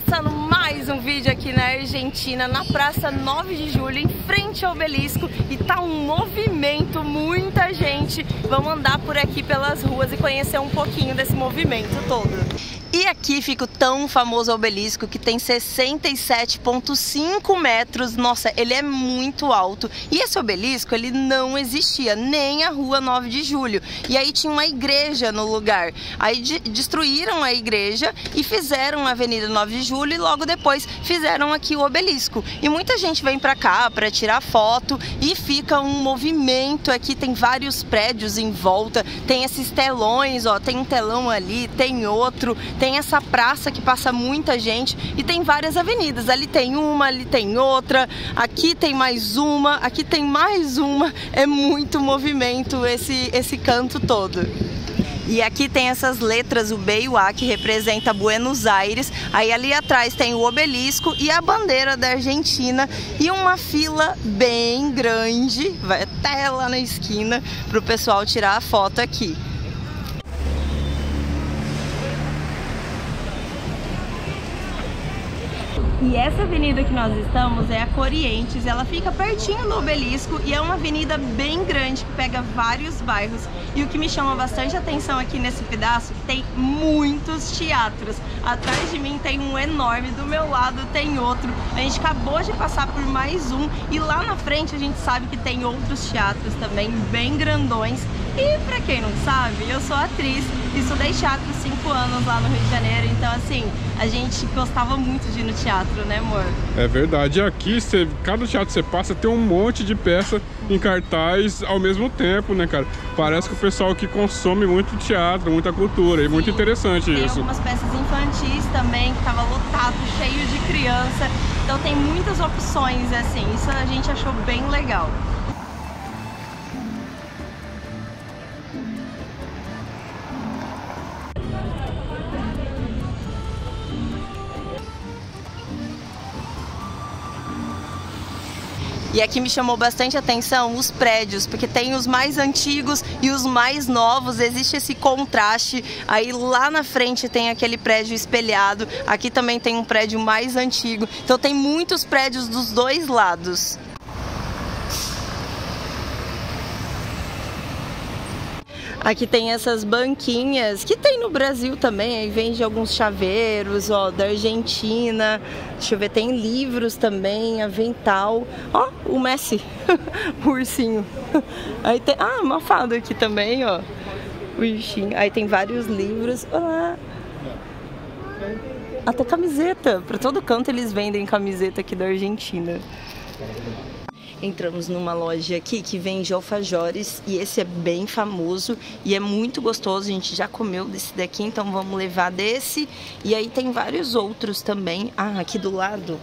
Começando mais um vídeo aqui na Argentina, na Praça 9 de Julho, em frente ao obelisco e tá um movimento, muita gente. Vamos andar por aqui pelas ruas e conhecer um pouquinho desse movimento todo. E aqui fica o tão famoso obelisco que tem 67,5 metros. Nossa, ele é muito alto. E esse obelisco, ele não existia, nem a rua 9 de julho. E aí tinha uma igreja no lugar. Aí de destruíram a igreja e fizeram a Avenida 9 de julho e logo depois fizeram aqui o obelisco. E muita gente vem pra cá para tirar foto e fica um movimento aqui. Tem vários prédios em volta, tem esses telões, ó, tem um telão ali, tem outro tem essa praça que passa muita gente e tem várias avenidas. Ali tem uma, ali tem outra, aqui tem mais uma, aqui tem mais uma. É muito movimento esse, esse canto todo. E aqui tem essas letras, o B e o A, que representa Buenos Aires. Aí ali atrás tem o obelisco e a bandeira da Argentina. E uma fila bem grande, vai até lá na esquina, para o pessoal tirar a foto aqui. E essa avenida que nós estamos é a Corrientes, ela fica pertinho do obelisco e é uma avenida bem grande que pega vários bairros. E o que me chama bastante atenção aqui nesse pedaço, tem muitos teatros. Atrás de mim tem um enorme, do meu lado tem outro. A gente acabou de passar por mais um e lá na frente a gente sabe que tem outros teatros também, bem grandões. E pra quem não sabe, eu sou atriz, estudei teatro 5 anos lá no Rio de Janeiro, então assim, a gente gostava muito de ir no teatro, né amor? É verdade, e aqui, você, cada teatro que você passa tem um monte de peça em cartaz ao mesmo tempo, né cara? Parece que o pessoal que consome muito teatro, muita cultura, e muito interessante tem isso. Tem algumas peças infantis também, que tava lotado, cheio de criança, então tem muitas opções assim, isso a gente achou bem legal. E aqui me chamou bastante atenção os prédios, porque tem os mais antigos e os mais novos, existe esse contraste. Aí lá na frente tem aquele prédio espelhado, aqui também tem um prédio mais antigo. Então tem muitos prédios dos dois lados. Aqui tem essas banquinhas que tem no Brasil também, aí vende alguns chaveiros, ó, da Argentina. Deixa eu ver, tem livros também, avental. Ó, o Messi, o ursinho. Aí tem, ah, uma fada aqui também, ó. O ursinho. Aí tem vários livros. Ah, até camiseta. Para todo canto eles vendem camiseta aqui da Argentina. Entramos numa loja aqui que vende alfajores e esse é bem famoso e é muito gostoso. A gente já comeu desse daqui, então vamos levar desse. E aí tem vários outros também. Ah, aqui do lado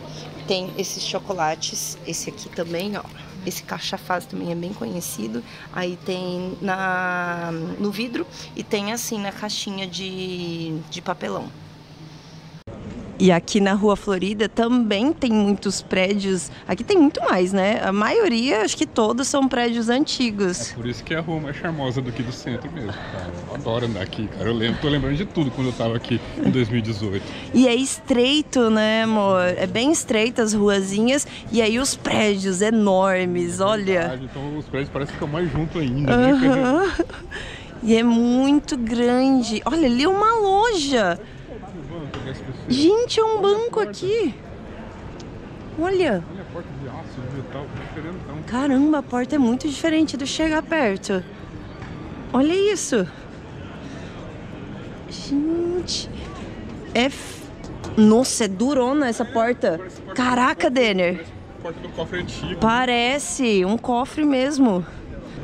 tem esses chocolates. Esse aqui também, ó. Esse cachafaz também é bem conhecido. Aí tem na, no vidro e tem assim na caixinha de, de papelão. E aqui na Rua Florida também tem muitos prédios. Aqui tem muito mais, né? A maioria, acho que todos são prédios antigos. É por isso que é a rua mais charmosa do que do centro mesmo, cara. Eu adoro andar aqui, cara. Eu lembro, tô lembrando de tudo quando eu tava aqui em 2018. E é estreito, né, amor? É bem estreito as ruazinhas e aí os prédios enormes, olha. Verdade, então os prédios parecem que ficam mais juntos ainda, uhum. né? E é muito grande. Olha, ali é uma loja. Gente, é um banco aqui. Olha. Olha a porta de aço, de metal, diferentão. Caramba, a porta é muito diferente do chegar perto. Olha isso. Gente. É. Nossa, é durona essa porta. Caraca, Denner. Porta do cofre antigo. Parece um cofre mesmo.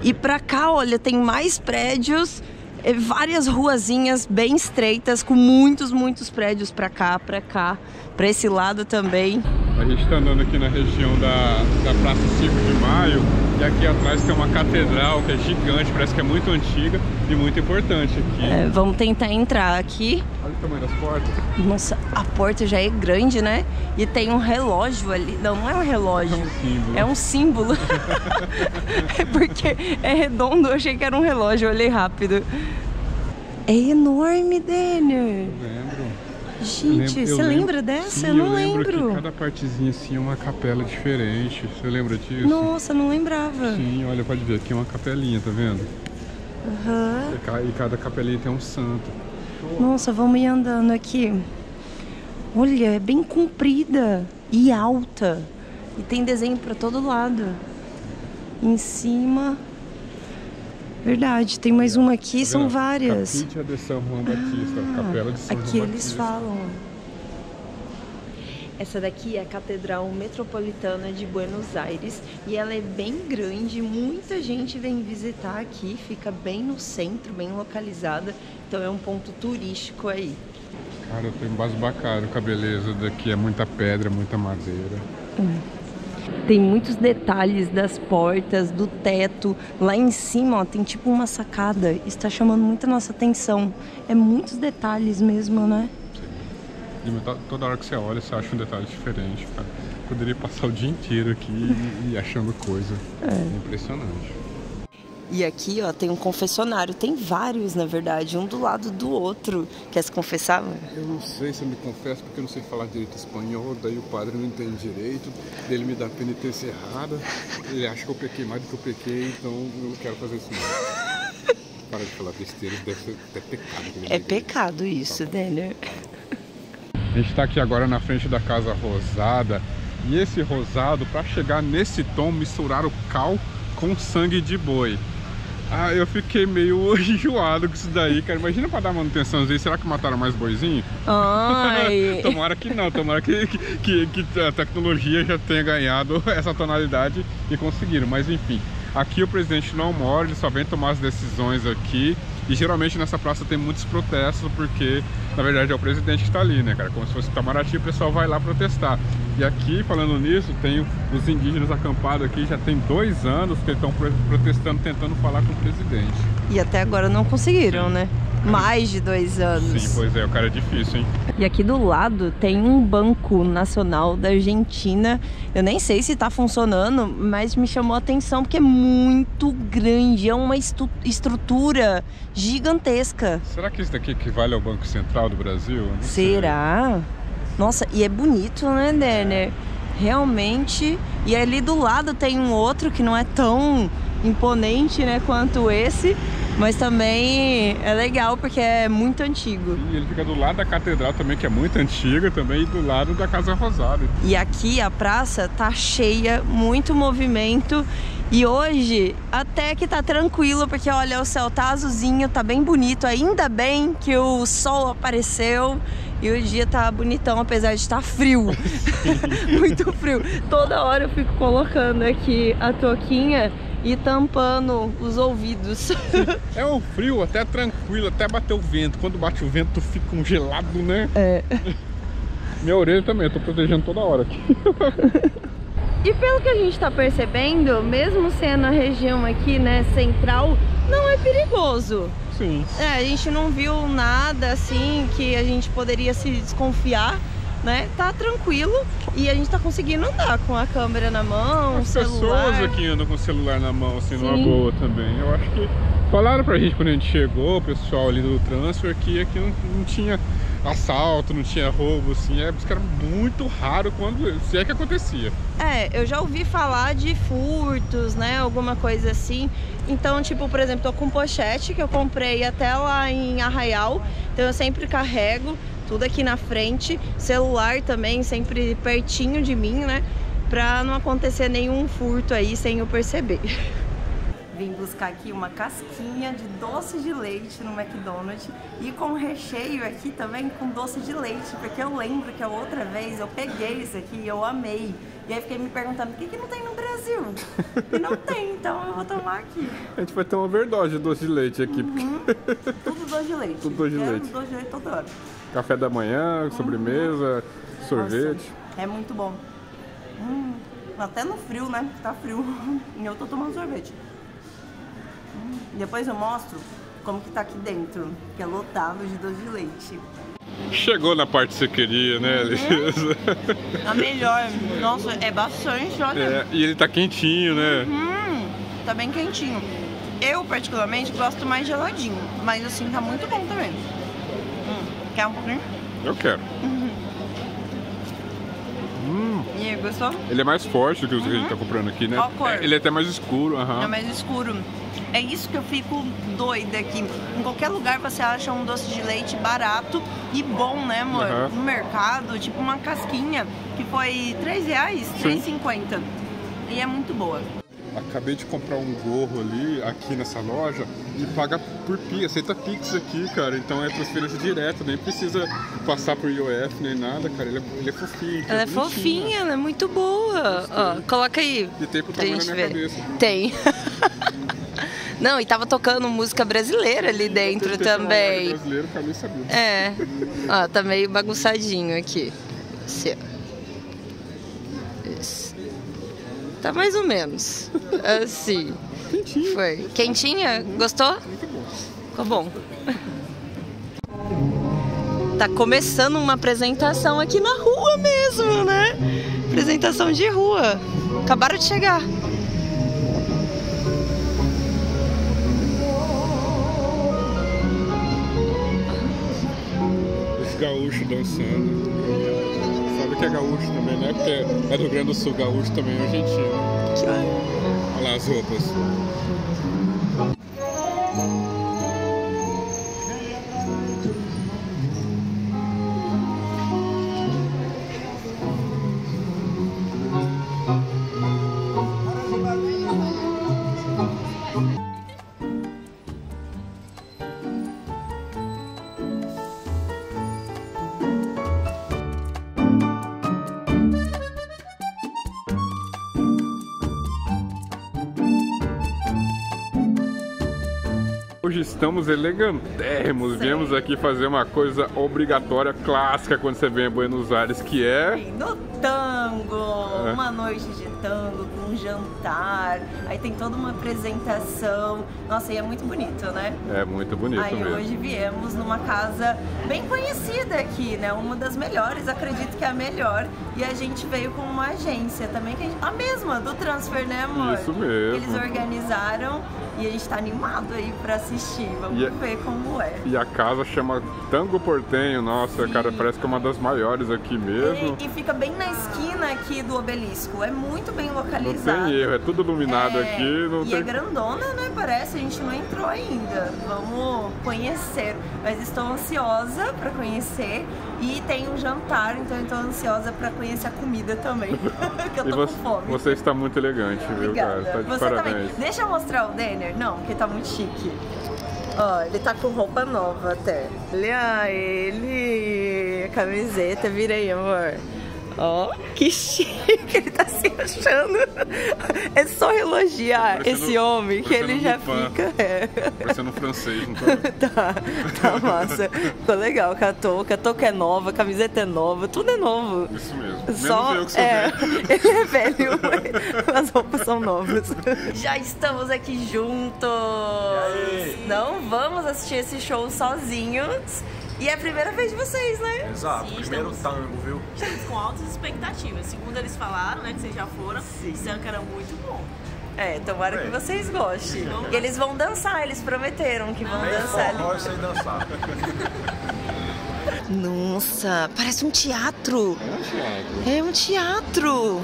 E pra cá, olha, tem mais prédios várias ruazinhas bem estreitas, com muitos, muitos prédios para cá, para cá, para esse lado também. A gente está andando aqui na região da, da Praça 5 de Maio e aqui atrás tem uma catedral que é gigante, parece que é muito antiga e muito importante aqui. É, vamos tentar entrar aqui. Olha o tamanho das portas. Nossa, a porta já é grande, né? E tem um relógio ali. Não, não é um relógio. É um símbolo. É um símbolo. é porque é redondo, eu achei que era um relógio, eu olhei rápido. É enorme, Denner. Lembro. Gente, você lembra dessa? Sim, eu não eu lembro. lembro. Que cada partezinha assim é uma capela diferente. Você lembra disso? Nossa, não lembrava. Sim, olha, pode ver, aqui é uma capelinha, tá vendo? Aham. E ca- E cada capelinha tem um santo. Nossa, vamos ir andando aqui. Olha, é bem comprida e alta. E tem desenho pra todo lado. Em cima. Verdade, tem mais uma aqui, Tá são várias. Capilla de São João Batista, capela de São Aqui João eles Batista. falam. Essa daqui é a Catedral Metropolitana de Buenos Aires e ela é bem grande, muita gente vem visitar aqui, fica bem no centro, bem localizada, então é um ponto turístico aí. Cara, eu tô embasbacado com a beleza daqui. É muita pedra, muita madeira. Tem muitos detalhes das portas, do teto. Lá em cima, ó, tem tipo uma sacada. Está chamando muito a nossa atenção. É muitos detalhes mesmo, né? To- toda hora que você olha, você acha um detalhe diferente, cara. Poderia passar o dia inteiro aqui e, e achando coisa. É. Impressionante. E aqui, ó, tem um confessionário. Tem vários, na verdade, um do lado do outro. Quer se confessar? Eu não sei se eu me confesso porque eu não sei falar direito espanhol, daí o padre não entende direito, ele me dá penitência errada, ele acha que eu pequei mais do que eu pequei, então eu não quero fazer isso. Para de falar besteira, deve ser até pecado. É pecado isso, Daniel. A gente está aqui agora na frente da Casa Rosada e esse rosado, para chegar nesse tom, misturaram cal com sangue de boi. Ah, eu fiquei meio enjoado com isso daí, cara. Imagina para dar manutenção, será que mataram mais boizinho? Ai. tomara que não, tomara que, que, que a tecnologia já tenha ganhado essa tonalidade e conseguiram. Mas enfim, aqui o presidente não mora, ele só vem tomar as decisões aqui. E geralmente nessa praça tem muitos protestos, porque na verdade é o presidente que está ali, né, cara? Como se fosse Itamaraty, o pessoal vai lá protestar. E aqui, falando nisso, tem os indígenas acampados aqui já tem dois anos que estão pro- protestando, tentando falar com o presidente. E até agora não conseguiram, né? Mais de dois anos. Sim, pois é, o cara é difícil, hein? E aqui do lado tem um banco nacional da Argentina. Eu nem sei se tá funcionando, mas me chamou a atenção porque é muito grande. É uma estrutura gigantesca. Será que isso daqui equivale ao Banco Central do Brasil? Não sei. Será? Nossa, e é bonito, né, Denner? Realmente. E ali do lado tem um outro que não é tão imponente, né, quanto esse, mas também é legal porque é muito antigo. E ele fica do lado da catedral também, que é muito antiga também, e do lado da Casa Rosada. E aqui a praça tá cheia, muito movimento. E hoje até que tá tranquilo, porque olha, o céu tá azulzinho, tá bem bonito. Ainda bem que o sol apareceu e o dia tá bonitão, apesar de estar frio. muito frio. Toda hora eu fico colocando aqui a touquinha e tampando os ouvidos. É um frio até tranquilo, até bater o vento. Quando bate o vento, tu fica congelado, né? É. Minha orelha também, eu tô protegendo toda hora aqui. E pelo que a gente tá percebendo, mesmo sendo a região aqui, né, central, não é perigoso. Sim. É, a gente não viu nada assim que a gente poderia se desconfiar, né? Tá tranquilo e a gente tá conseguindo andar com a câmera na mão, As celular. pessoas aqui andam com o celular na mão, assim, numa Sim. boa também. Eu acho que falaram pra gente quando a gente chegou, o pessoal ali do transfer, que aqui não, não tinha assalto, não tinha roubo, assim. É, era muito raro quando. Se é que acontecia. É, eu já ouvi falar de furtos, né? Alguma coisa assim. Então, tipo, por exemplo, tô com pochete que eu comprei até lá em Arraial. Então eu sempre carrego tudo aqui na frente. Celular também, sempre pertinho de mim, né? Pra não acontecer nenhum furto aí sem eu perceber. Vim buscar aqui uma casquinha de doce de leite no McDonald's e com recheio aqui também com doce de leite, porque eu lembro que a outra vez eu peguei isso aqui e eu amei. E aí fiquei me perguntando por que, que não tem no Brasil? E não tem, então eu vou tomar aqui. A gente vai ter uma overdose de doce de leite aqui. porque Tudo doce de leite. Tudo doce de Quero leite. doce de leite toda hora. Café da manhã, sobremesa, sorvete. Nossa, é muito bom. Hum, até no frio, né? Tá frio. E eu tô tomando sorvete. Hum, depois eu mostro como que tá aqui dentro, que é lotado de doce de leite. Chegou na parte que você queria, né, Elisa? A melhor. Nossa, é bastante, olha. É, e ele tá quentinho, né? Hum, tá bem quentinho. Eu, particularmente, gosto mais geladinho. Mas assim, tá muito bom também. Hum, quer um pouquinho? Eu quero. E aí, gostou? Ele é mais forte do que os que a gente tá comprando aqui, né? Qual cor? É, Ele é até mais escuro, aham. É mais escuro. É isso que eu fico doida aqui. Em qualquer lugar você acha um doce de leite barato e bom, né, amor? Aham. No mercado, tipo uma casquinha que foi 3 reais, Sim. 3,50. E é muito boa. Acabei de comprar um gorro ali, aqui nessa loja, e paga por Pix, aceita Pix aqui, cara. Então é transferência direta, nem precisa passar por IOF nem nada, cara. Ele é, ele é fofinho. Ela é bonitinho. fofinha, ela é muito boa. Ó, coloca aí. E tem pro tamanho gente minha ver. cabeça. Tem. Não, e tava tocando música brasileira ali dentro também. brasileiro, cara, nem sabia. É. Ó, tá meio bagunçadinho aqui. Assim, ó. Isso. Tá mais ou menos. Assim. Quentinho. Foi. Quentinha? Gostou? Muito bom. Ficou bom. Tá começando uma apresentação aqui na rua mesmo, né? Apresentação de rua. Acabaram de chegar. Os gaúchos dançando. Que é gaúcho também, né? Porque é do Rio Grande do Sul, gaúcho também é argentino. Olha lá as roupas. Estamos elegantérrimos. Viemos aqui fazer uma coisa obrigatória, clássica quando você vem a Buenos Aires, que é. No tango, É. uma noite de tango com um jantar, aí tem toda uma apresentação. Nossa, e é muito bonito, né? É muito bonito Aí mesmo. hoje viemos numa casa bem conhecida aqui, né? Uma das melhores, acredito que é a melhor. E a gente veio com uma agência também, que a, gente, a mesma, do transfer, né, amor? Isso mesmo. Eles organizaram e a gente tá animado aí pra assistir. Vamos E ver como é. E a casa chama Tango Portenho. Nossa, cara, parece que é uma das maiores aqui mesmo. E, e fica bem na esquina aqui do obelisco. É muito bem Não localizado. tem erro, é tudo iluminado É, aqui. Não e tem... é grandona, né? Parece, a gente não entrou ainda. Vamos conhecer. Mas estou ansiosa para conhecer. E tem um jantar, então eu estou ansiosa para conhecer a comida também. que eu E tô você, com fome. você está muito elegante, viu, Obrigada. cara? Tá de Você parabéns. também. Deixa eu mostrar o Denner. Não, porque tá muito chique. Ó, ele tá com roupa nova até. Olha ele. Camiseta, vira aí, amor. Ó, que chique, ele tá se achando. É só elogiar Parecendo- esse homem que ele já Lupin. fica. É. Parecendo um francês, não tá? Tá, tá massa. Ficou legal com a touca. A touca é nova, a camiseta é nova, tudo é novo. Isso mesmo. Menos Só eu que sou é, velho. ele é velho, mas as roupas são novas. Já estamos aqui juntos. Não vamos assistir esse show sozinhos. E é a primeira vez de vocês, né? Exato, Sim, primeiro estamos- tango, viu? Estamos com altas expectativas. Segundo eles falaram, né, que vocês já foram, Sim. disseram que era muito bom. É, tomara que É. vocês gostem. E eles vão dançar, eles prometeram que vão Nem dançar forró eu sei dançar. Nossa, parece um teatro. Thiago, É um teatro.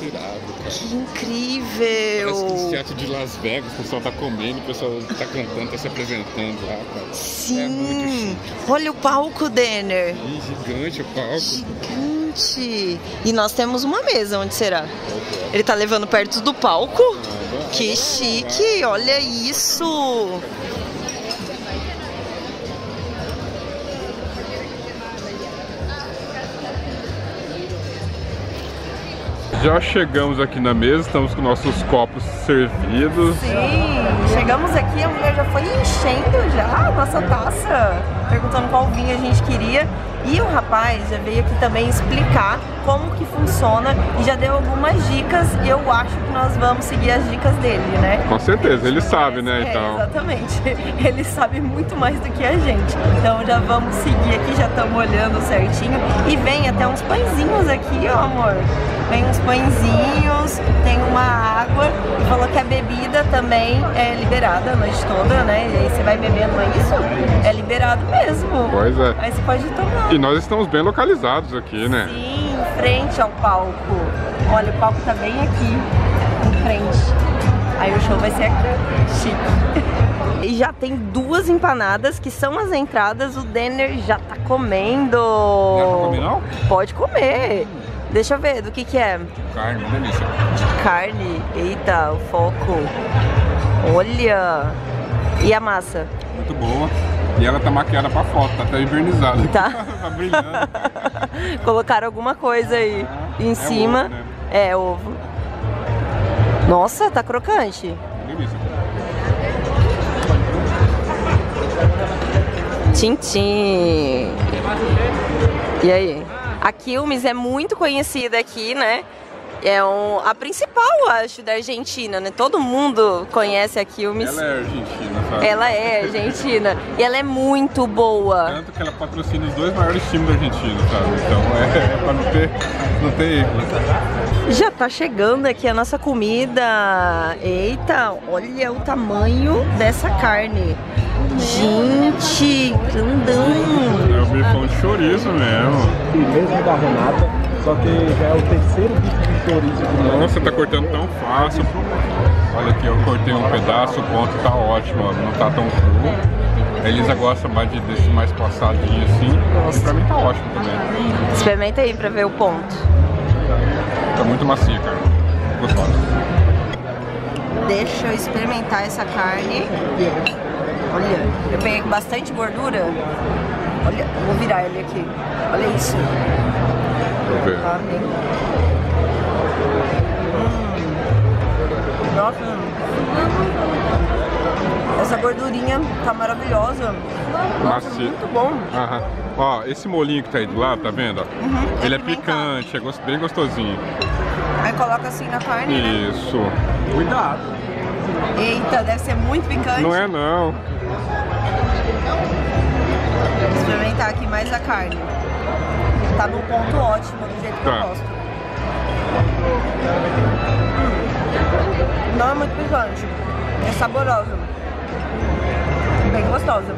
tirado. Que incrível. Parece que teatro de Las Vegas, o pessoal tá comendo, o pessoal tá cantando, tá se apresentando lá, cara. É Sim. chique. Olha o palco, Denner. Ih, gigante o palco. Gigante. E nós temos uma mesa, onde será? Ele tá levando perto do palco? Que chique, olha isso. Já chegamos aqui na mesa, estamos com nossos copos servidos. Sim, chegamos aqui, a mulher já foi enchendo já a nossa taça, perguntando qual vinho a gente queria. E o rapaz já veio aqui também explicar como que funciona e já deu algumas dicas e eu acho que nós vamos seguir as dicas dele, né? Com certeza, ele sabe, né? É, Então. exatamente. Ele sabe muito mais do que a gente. Então já vamos seguir aqui, já estamos olhando certinho. E vem até uns pãezinhos aqui, ó, amor. Vem uns pãezinhos, tem uma água. E falou que a bebida também é liberada a noite toda, né? E aí você vai bebendo, é isso? É liberado mesmo. Pois é. Aí você pode tomar. E nós estamos bem localizados aqui, né? Sim, em frente ao palco. Olha, o palco tá bem aqui, em frente. Aí o show vai ser. Chique. E já tem duas empanadas que são as entradas. O Denner já tá comendo. Não pra comer, não? Pode comer. Deixa eu ver do que que é. Carne, uma delícia. Carne. Eita, o foco. Olha. E a massa? Muito boa. E ela tá maquiada pra foto, tá até invernizada. Tá. tá brilhando. Colocaram alguma coisa aí em É cima. ovo, né? É, ovo. Nossa, tá crocante. Delícia. Tintim. E aí? A Quilmes é muito conhecida aqui, né? É um, a principal, acho, da Argentina, né? Todo mundo conhece a Quilmes. Ela é argentina, sabe? Ela é argentina e ela é muito boa. Tanto que ela patrocina os dois maiores times da Argentina, sabe? Então é, é pra não ter, não ter erro. Já tá chegando aqui a nossa comida. Eita, olha o tamanho dessa carne. Gente, grandão. É o bifão de chouriço mesmo. E mesmo da Renata, só que já é o terceiro Nossa, tá cortando tão fácil. Olha aqui, eu cortei um pedaço, o ponto tá ótimo, ó, não tá tão cru. A Elisa gosta mais de, desse mais passadinho assim. E pra mim tá ótimo também. Experimenta aí pra ver o ponto. Tá muito macia, cara. Gostosa. Deixa eu experimentar essa carne. Olha, eu peguei com bastante gordura. Olha, vou virar ele aqui. Olha isso. Deixa eu ver. Tá Essa gordurinha tá maravilhosa. Nossa, muito bom. Aham. Ó, esse molinho que tá aí do lado, tá vendo? Uhum, Ele é que pimentar. picante, é gos- bem gostosinho. Aí coloca assim na carne, né? Isso. Cuidado! Eita, deve ser muito picante. Não é não. Vou experimentar aqui mais a carne. Tá no ponto ótimo, do jeito que Tá. eu gosto. Não é muito picante. É saborosa. Bem gostosa.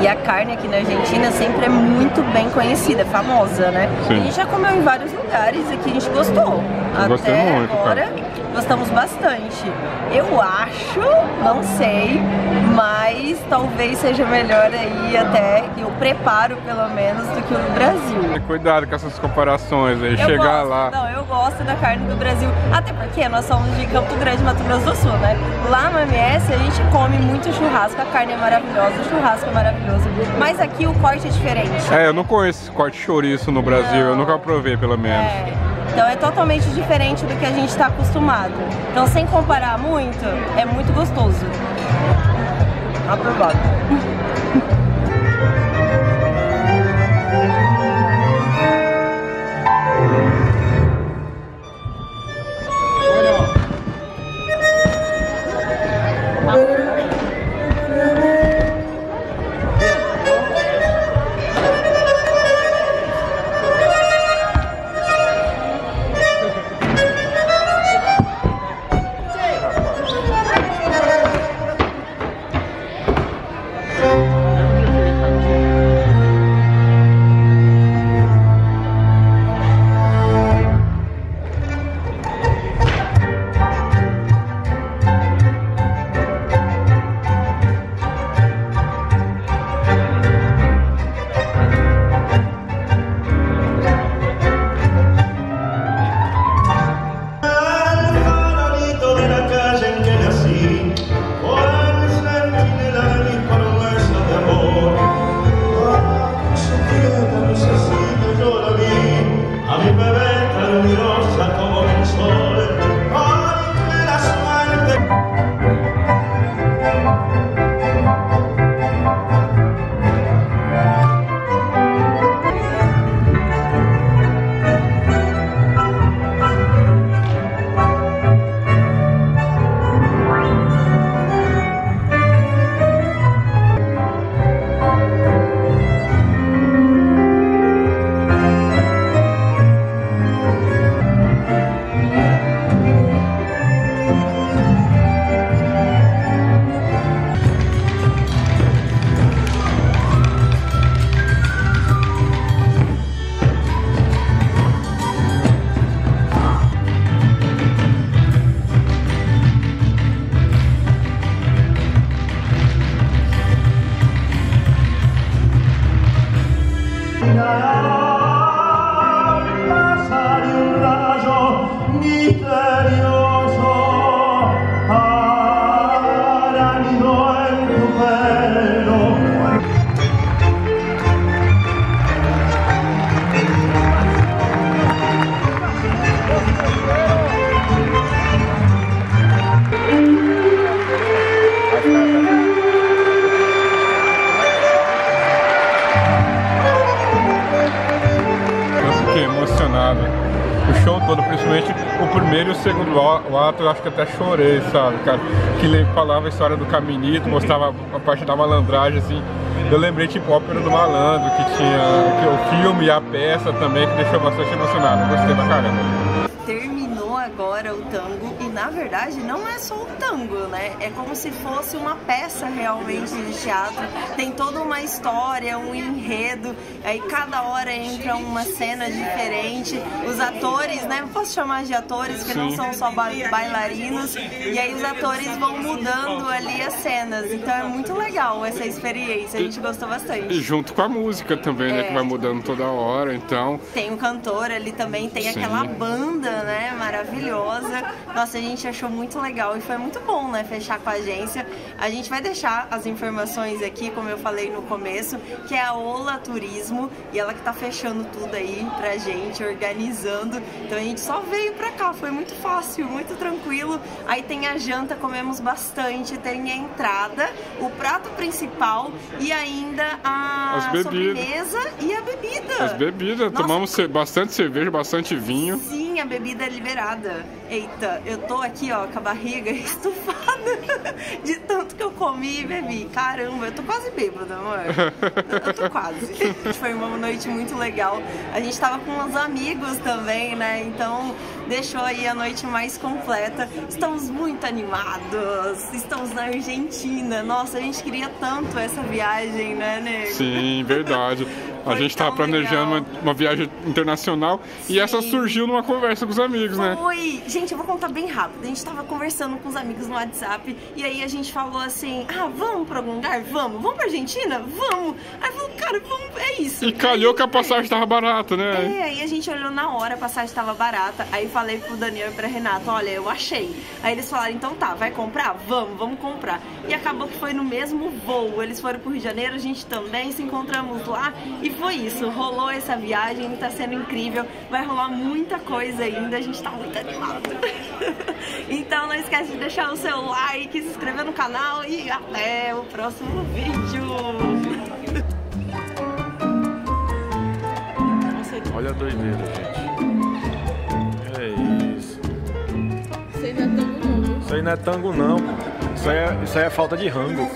E a carne aqui na Argentina sempre é muito bem conhecida, é famosa, né? Sim. A gente já comeu em vários lugares aqui, a gente gostou. Eu Até muito, agora, cara. Gostamos bastante. Eu acho, não sei, mas talvez seja melhor aí até o preparo, pelo menos, do que o do Brasil. Cuidado com essas comparações aí, Eu chegar gosto, lá. Não, eu gosto da carne do Brasil. Até porque nós somos de Campo Grande, Mato Grosso do Sul, né? Lá no MS a gente come muito churrasco, a carne é maravilhosa, o churrasco é maravilhoso. Mas aqui o corte é diferente. É, eu não conheço esse corte chouriço no Brasil, eu Não. nunca provei pelo menos. É, então é totalmente diferente do que a gente está acostumado. Então, sem comparar muito, é muito gostoso. Aprovado. Eu acho que até chorei, sabe, cara? Que falava a história do caminito, mostrava a parte da malandragem, assim. Eu lembrei, tipo, ópera do malandro, que tinha que o filme e a peça também, que deixou bastante emocionado. Gostei pra caramba. Terminou agora o tango na verdade não é só o tango, né? É como se fosse uma peça realmente de teatro. Tem toda uma história, um enredo, aí cada hora entra uma cena diferente. Os atores, né? Posso chamar de atores, que não são só ba- bailarinos, e aí os atores vão mudando ali as cenas. Então é muito legal essa experiência, a gente gostou E bastante. junto com a música também, né? É. Que vai mudando toda hora, então. Tem um cantor ali também, tem Sim. aquela banda, né, maravilhosa. Nossa, a gente achou muito legal e foi muito bom, né, fechar com a agência. A gente vai deixar as informações aqui, como eu falei no começo, que é a Ola Turismo e ela que tá fechando tudo aí pra gente, organizando. Então a gente só veio pra cá, foi muito fácil, muito tranquilo. Aí tem a janta, comemos bastante, tem a entrada, o prato principal e ainda a sobremesa e a bebida. As bebidas, Nossa, tomamos bastante cerveja, bastante vinho. Sim, a bebida é liberada. Eita, eu tô aqui, ó, com a barriga estufada de tanto que eu comi e bebi. Caramba, eu tô quase bêbada, amor. Eu tô quase. Foi uma noite muito legal. A gente tava com uns amigos também, né? Então deixou aí a noite mais completa. Estamos muito animados. Estamos na Argentina. Nossa, a gente queria tanto essa viagem, né, Nego? Sim, verdade. A Foi gente estava tão planejando uma, uma viagem internacional e essa Sim. surgiu numa conversa com os amigos, né? Foi! Gente, eu vou contar bem rápido. A gente tava conversando com os amigos no WhatsApp e aí a gente falou assim: ah, vamos pra algum lugar? Vamos! Vamos pra Argentina? Vamos! Aí falou, cara, vamos, é isso. E calhou que a passagem tava barata, né? É, aí a gente olhou na hora, a passagem tava barata. Aí falei pro Daniel e pra Renata, olha, eu achei. Aí eles falaram, então tá, vai comprar? Vamos, vamos comprar. E acabou que foi no mesmo voo. Eles foram pro Rio de Janeiro, a gente também se encontramos lá. E foi isso, rolou essa viagem, tá sendo incrível. Vai rolar muita coisa ainda, a gente tá muito animado. então não esquece de deixar o seu like, se inscrever no canal e até o próximo vídeo. Olha a doideira, gente. Isso aí não é tango não. Isso aí é, isso aí é falta de rango.